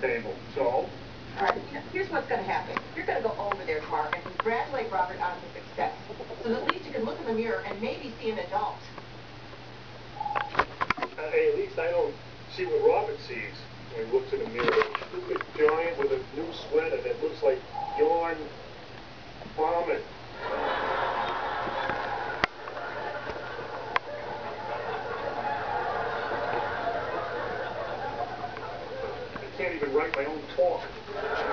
table. So, All right, here's what's gonna happen. You're gonna go over there tomorrow and congratulate Robert on his success. So that at least you can look in the mirror and maybe see an adult. uh, hey, at least I don't see what Robert sees when he looks in the mirror. Stupid giant with a new sweater that looks like yarn vomit. Can't even write my own talk.